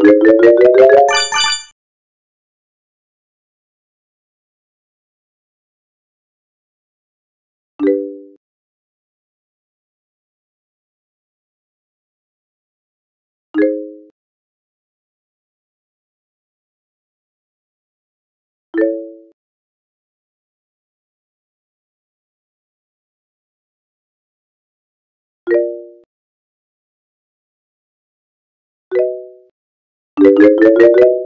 Thank Bip bip bip bip.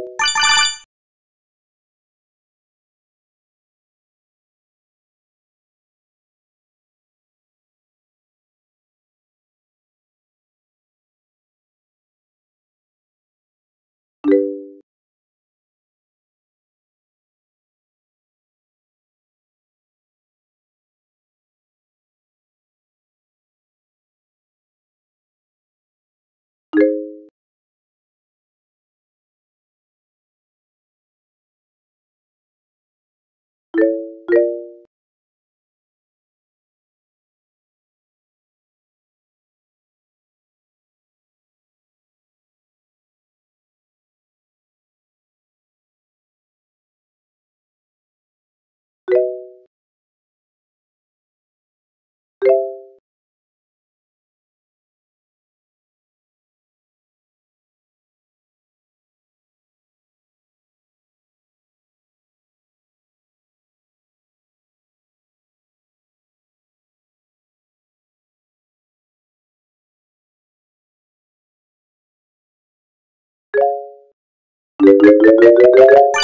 You.